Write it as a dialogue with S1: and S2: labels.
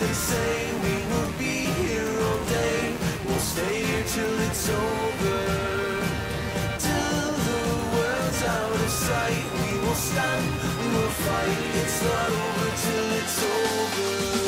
S1: They say we will be here all day. We'll stay here till it's over. Till the world's out of sight. We will stand, we will fight. It's not over till it's over.